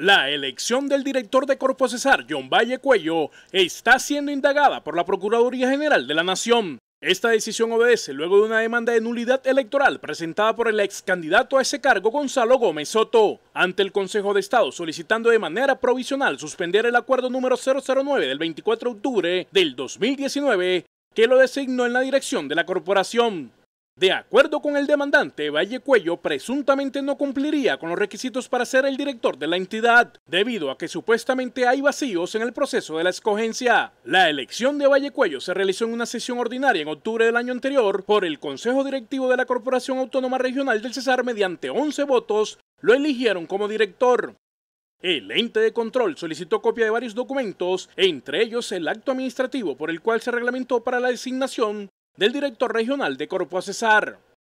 La elección del director de Corpo Cesar, John Valle Cuello, está siendo indagada por la Procuraduría General de la Nación. Esta decisión obedece luego de una demanda de nulidad electoral presentada por el ex candidato a ese cargo Gonzalo Gómez Soto ante el Consejo de Estado solicitando de manera provisional suspender el acuerdo número 009 del 24 de octubre del 2019 que lo designó en la dirección de la corporación. De acuerdo con el demandante, Valle Cuello presuntamente no cumpliría con los requisitos para ser el director de la entidad, debido a que supuestamente hay vacíos en el proceso de la escogencia. La elección de Valle Cuello se realizó en una sesión ordinaria en octubre del año anterior por el Consejo Directivo de la Corporación Autónoma Regional del Cesar mediante 11 votos, lo eligieron como director. El ente de control solicitó copia de varios documentos, entre ellos el acto administrativo por el cual se reglamentó para la designación del director regional de Corpo Cesar.